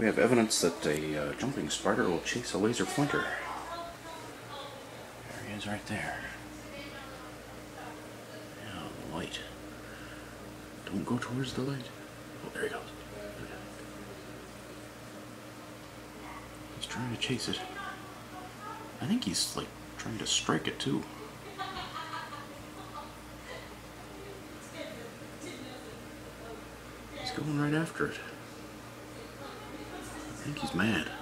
We have evidence that a uh, jumping spider will chase a laser pointer. There he is right there. Now, the light. Don't go towards the light. Oh, there he goes. He's trying to chase it. I think he's like trying to strike it too. He's going right after it. I think he's mad.